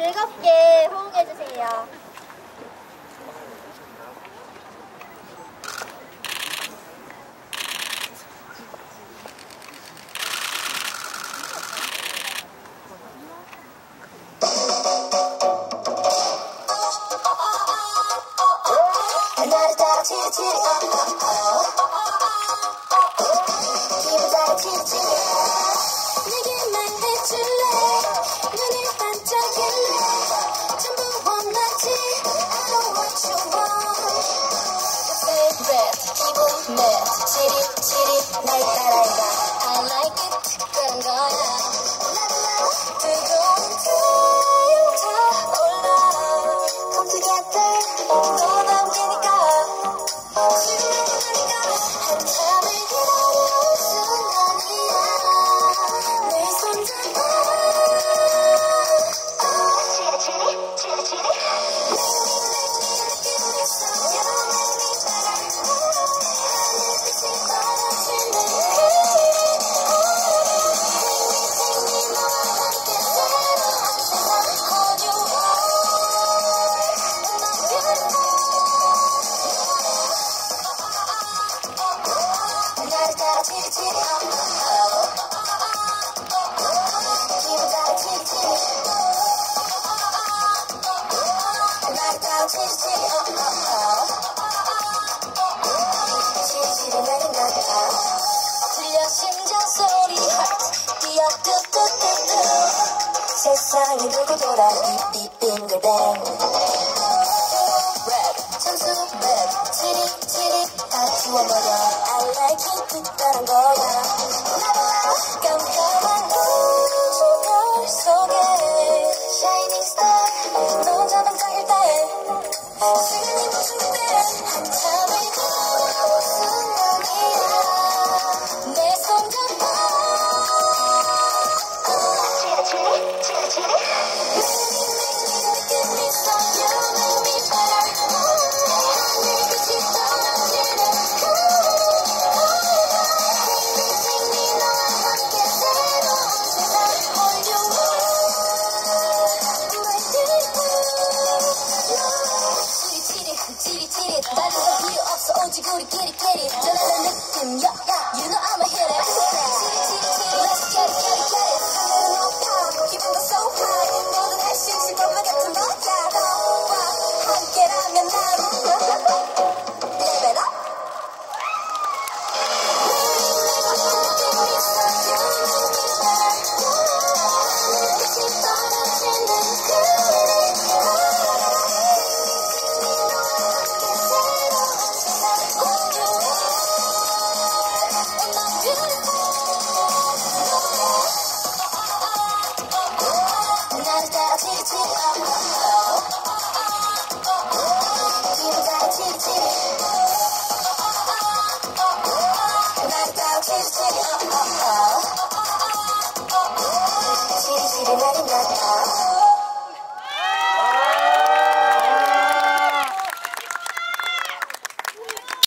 즐겁게 호응해주세요. 내게만 해줄래? Chitty, chitty, like that I. 세상이 돌고 돌아 삐삐빙글뱅 랩 점수 랩 치리 치리 다 지워버려 I like it 그딴 거야 우리 캐리 캐리 전화는 느낌요 Thank you.